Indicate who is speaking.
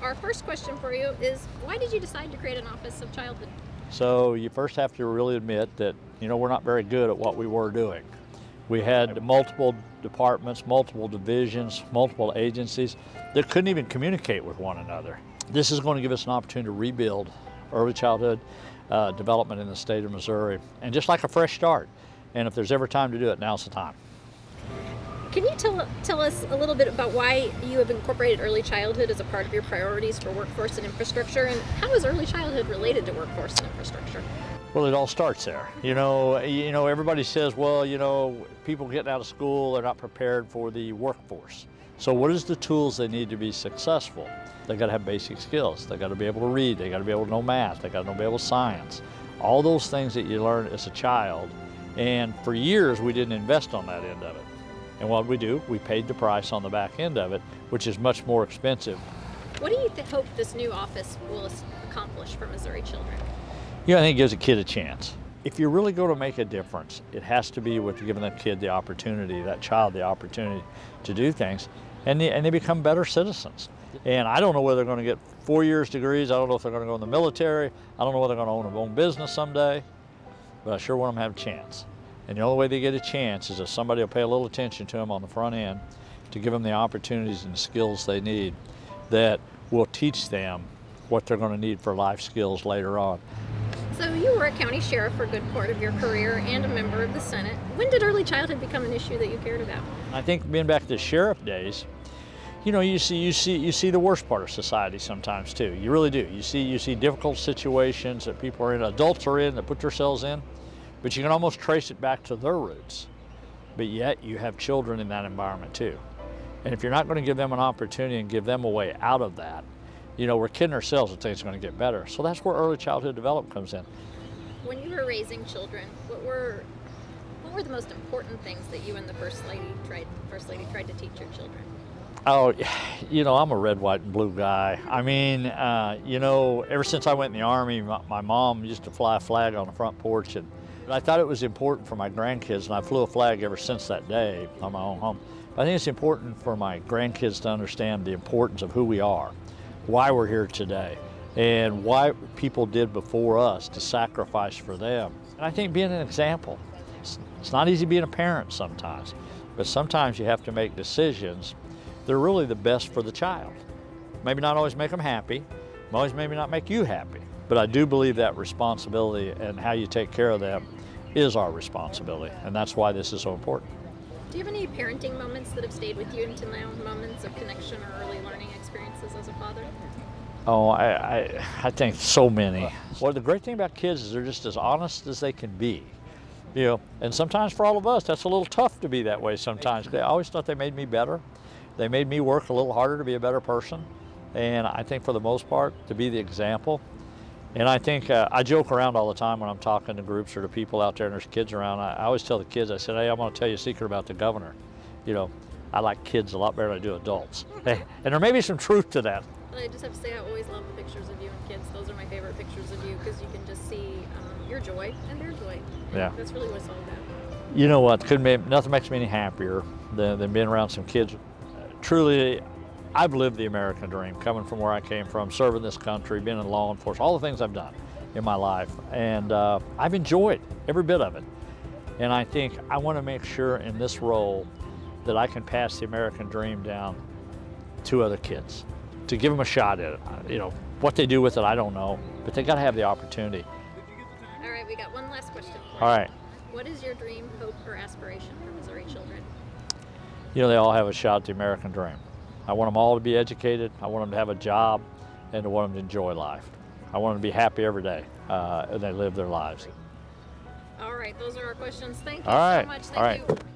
Speaker 1: our first question for you is why did you decide to create an Office of Childhood?
Speaker 2: So you first have to really admit that, you know, we're not very good at what we were doing. We had multiple departments, multiple divisions, multiple agencies that couldn't even communicate with one another. This is going to give us an opportunity to rebuild early childhood uh, development in the state of Missouri and just like a fresh start. And if there's ever time to do it, now's the time.
Speaker 1: Can you tell, tell us a little bit about why you have incorporated early childhood as a part of your priorities for workforce and infrastructure, and how is early childhood related to workforce and infrastructure?
Speaker 2: Well, it all starts there. You know, you know, everybody says, well, you know, people getting out of school are not prepared for the workforce. So what is the tools they need to be successful? They got to have basic skills. They got to be able to read. They got to be able to know math. They got to be able to science. All those things that you learn as a child. And for years, we didn't invest on that end of it. And what we do, we paid the price on the back end of it, which is much more expensive.
Speaker 1: What do you hope this new office will accomplish for Missouri children?
Speaker 2: Yeah, I think it gives a kid a chance. If you're really going to make a difference, it has to be with giving that kid the opportunity, that child the opportunity to do things, and they, and they become better citizens. And I don't know whether they're going to get four years degrees. I don't know if they're going to go in the military. I don't know whether they're going to own a own business someday, but I sure want them to have a chance. And the only way they get a chance is if somebody will pay a little attention to them on the front end to give them the opportunities and skills they need that will teach them what they're going to need for life skills later on.
Speaker 1: So you were a county sheriff for a good part of your career and a member of the Senate. When did early childhood become an issue that you cared about?
Speaker 2: I think being back to the sheriff days, you know, you see, you see, you see the worst part of society sometimes too. You really do. You see, you see difficult situations that people are in, adults are in, that put themselves in but you can almost trace it back to their roots. But yet you have children in that environment too. And if you're not going to give them an opportunity and give them a way out of that, you know, we're kidding ourselves that things are going to get better. So that's where early childhood development comes in.
Speaker 1: When you were raising children, what were what were the most important things that you and the first lady tried first lady tried to teach your children?
Speaker 2: Oh, you know, I'm a red, white, and blue guy. I mean, uh, you know, ever since I went in the Army, my, my mom used to fly a flag on the front porch and I thought it was important for my grandkids, and I flew a flag ever since that day on my own home. I think it's important for my grandkids to understand the importance of who we are, why we're here today, and why people did before us to sacrifice for them. And I think being an example, it's, it's not easy being a parent sometimes, but sometimes you have to make decisions that are really the best for the child. Maybe not always make them happy, always maybe not make you happy, but I do believe that responsibility and how you take care of them is our responsibility, and that's why this is so important.
Speaker 1: Do you have any parenting moments that have stayed with you until now, moments of connection or early learning experiences as a father?
Speaker 2: Oh, I, I, I think so many. Well, the great thing about kids is they're just as honest as they can be. You know, and sometimes for all of us, that's a little tough to be that way sometimes. I always thought they made me better. They made me work a little harder to be a better person. And I think for the most part, to be the example and I think uh, I joke around all the time when I'm talking to groups or to people out there and there's kids around. I, I always tell the kids, I said, hey, I'm going to tell you a secret about the governor. You know, I like kids a lot better than I do adults. and there may be some truth to that.
Speaker 1: I just have to say, I always love the pictures of you and kids. Those are my favorite pictures of you because you can just see um, your joy and their joy.
Speaker 2: Yeah.
Speaker 1: That's really what it's all about.
Speaker 2: You know what? Couldn't be, nothing makes me any happier than, than being around some kids. Truly, I've lived the American dream, coming from where I came from, serving this country, being in law enforcement, all the things I've done in my life. And uh, I've enjoyed every bit of it. And I think I want to make sure in this role that I can pass the American dream down to other kids, to give them a shot at it. You know, what they do with it, I don't know, but they got to have the opportunity.
Speaker 1: All right, we got one last question.
Speaker 2: All right.
Speaker 1: What is your dream, hope, or aspiration for Missouri children?
Speaker 2: You know, they all have a shot at the American dream. I want them all to be educated. I want them to have a job and I want them to enjoy life. I want them to be happy every day uh, and they live their lives.
Speaker 1: All right, those are our questions. Thank you
Speaker 2: all right.
Speaker 1: so much. Thank
Speaker 2: all right.
Speaker 1: you.